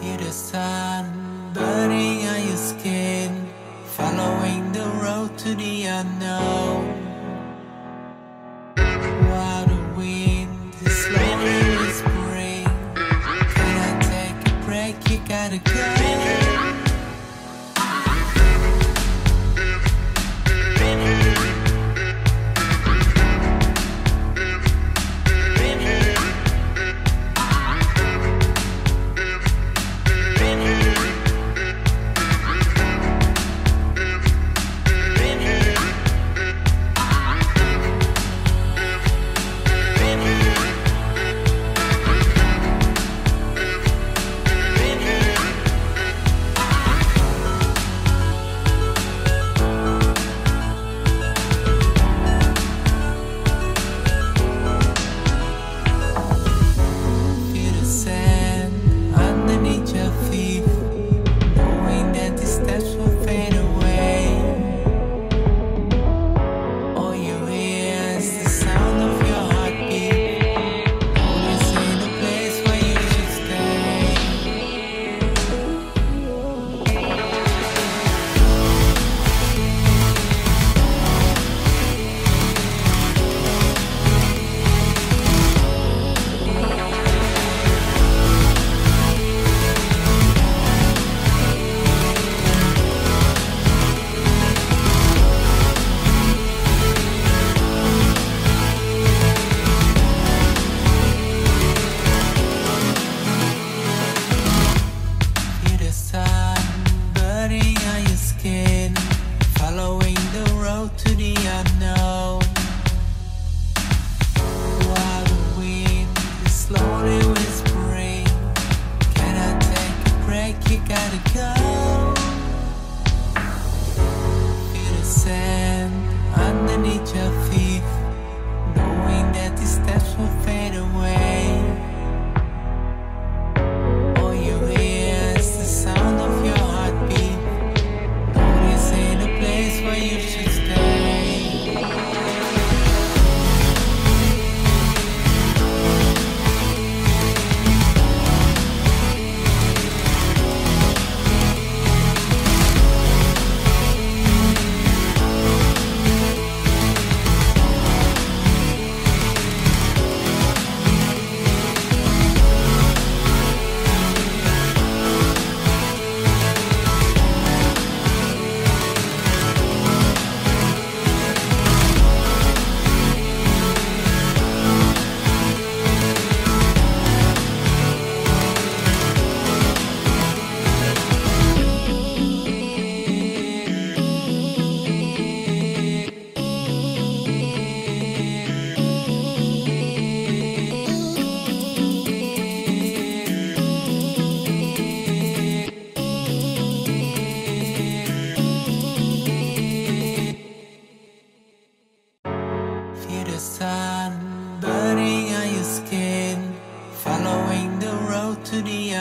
Feel the sun burning on your skin, following the road to the unknown. While the wind is slowly can I take a break? You gotta go. The sun burning on your skin, following the road to the unknown. While the wind slowly can I take a break? You gotta go. Feel the sand underneath your feet, knowing that the steps will fade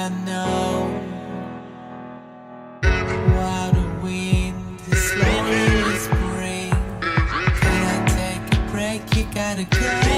unknown. While the wind is slowly whispering, can I take a break? You gotta go.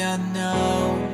Road to